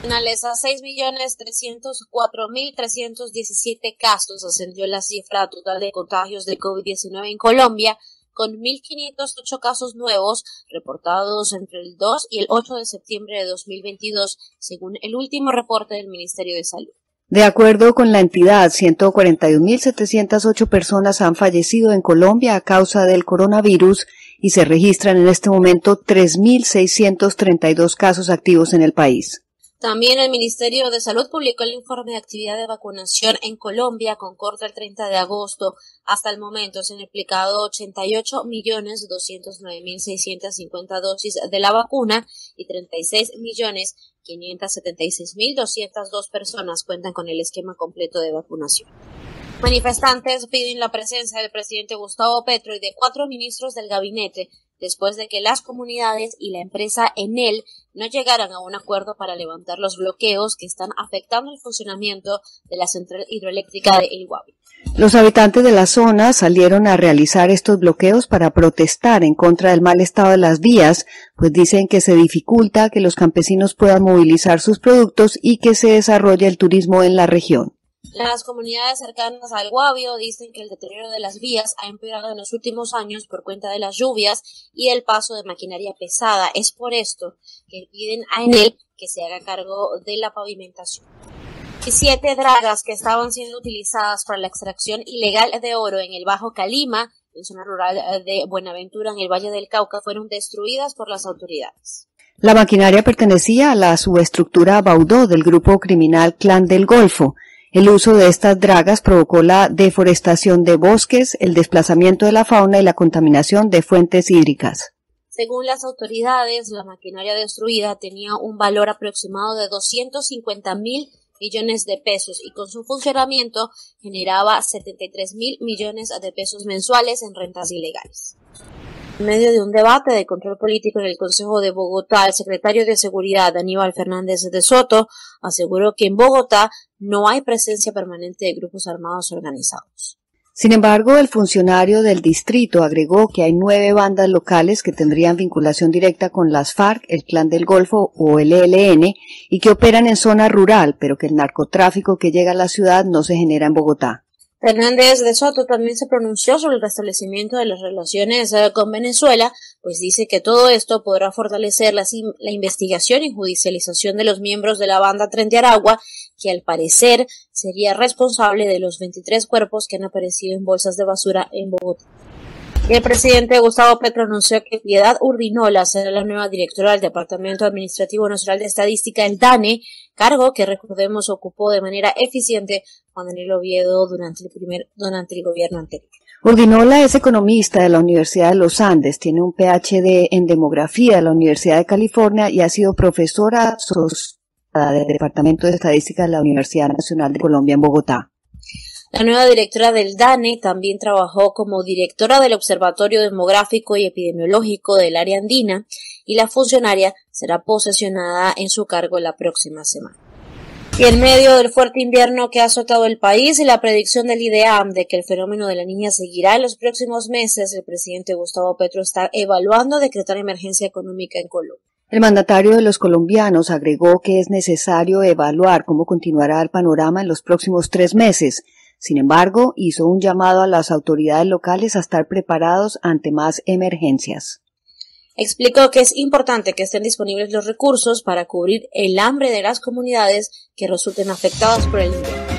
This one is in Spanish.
nacionales a 6.304.317 casos ascendió la cifra total de contagios de COVID-19 en Colombia, con 1.508 casos nuevos reportados entre el 2 y el 8 de septiembre de 2022, según el último reporte del Ministerio de Salud. De acuerdo con la entidad, 141.708 personas han fallecido en Colombia a causa del coronavirus y se registran en este momento 3.632 casos activos en el país. También el Ministerio de Salud publicó el informe de actividad de vacunación en Colombia con corte el 30 de agosto. Hasta el momento se han aplicado 88.209.650 dosis de la vacuna y 36.576.202 personas cuentan con el esquema completo de vacunación. Manifestantes piden la presencia del presidente Gustavo Petro y de cuatro ministros del gabinete después de que las comunidades y la empresa Enel no llegaran a un acuerdo para levantar los bloqueos que están afectando el funcionamiento de la central hidroeléctrica de El Guavi. Los habitantes de la zona salieron a realizar estos bloqueos para protestar en contra del mal estado de las vías, pues dicen que se dificulta que los campesinos puedan movilizar sus productos y que se desarrolle el turismo en la región. Las comunidades cercanas al Guavio dicen que el deterioro de las vías ha empeorado en los últimos años por cuenta de las lluvias y el paso de maquinaria pesada. Es por esto que piden a Enel que se haga cargo de la pavimentación. Siete dragas que estaban siendo utilizadas para la extracción ilegal de oro en el Bajo Calima, en zona rural de Buenaventura, en el Valle del Cauca, fueron destruidas por las autoridades. La maquinaria pertenecía a la subestructura Baudó del grupo criminal Clan del Golfo. El uso de estas dragas provocó la deforestación de bosques, el desplazamiento de la fauna y la contaminación de fuentes hídricas. Según las autoridades, la maquinaria destruida tenía un valor aproximado de 250 mil millones de pesos y con su funcionamiento generaba 73 mil millones de pesos mensuales en rentas ilegales. En medio de un debate de control político en el Consejo de Bogotá, el secretario de Seguridad, Aníbal Fernández de Soto, aseguró que en Bogotá no hay presencia permanente de grupos armados organizados. Sin embargo, el funcionario del distrito agregó que hay nueve bandas locales que tendrían vinculación directa con las FARC, el Clan del Golfo o el ELN y que operan en zona rural, pero que el narcotráfico que llega a la ciudad no se genera en Bogotá. Fernández de Soto también se pronunció sobre el restablecimiento de las relaciones eh, con Venezuela, pues dice que todo esto podrá fortalecer la, investigación y judicialización de los miembros de la banda Tren de Aragua, que al parecer sería responsable de los 23 cuerpos que han aparecido en bolsas de basura en Bogotá. El presidente Gustavo Petro anunció que Piedad Urdinola será la nueva directora del Departamento Administrativo Nacional de Estadística, el DANE, cargo que recordemos ocupó de manera eficiente Juan Daniel Oviedo durante el primer, durante el gobierno anterior. Urdinola es economista de la Universidad de los Andes, tiene un PhD en demografía de la Universidad de California y ha sido profesora del Departamento de Estadística de la Universidad Nacional de Colombia en Bogotá. La nueva directora del DANE también trabajó como directora del Observatorio Demográfico y Epidemiológico del área andina y la funcionaria será posesionada en su cargo la próxima semana. Y en medio del fuerte invierno que ha azotado el país y la predicción del IDEAM de que el fenómeno de la niña seguirá en los próximos meses, el presidente Gustavo Petro está evaluando decretar emergencia económica en Colombia. El mandatario de los colombianos agregó que es necesario evaluar cómo continuará el panorama en los próximos tres meses, sin embargo, hizo un llamado a las autoridades locales a estar preparados ante más emergencias. Explicó que es importante que estén disponibles los recursos para cubrir el hambre de las comunidades que resulten afectadas por el invierno.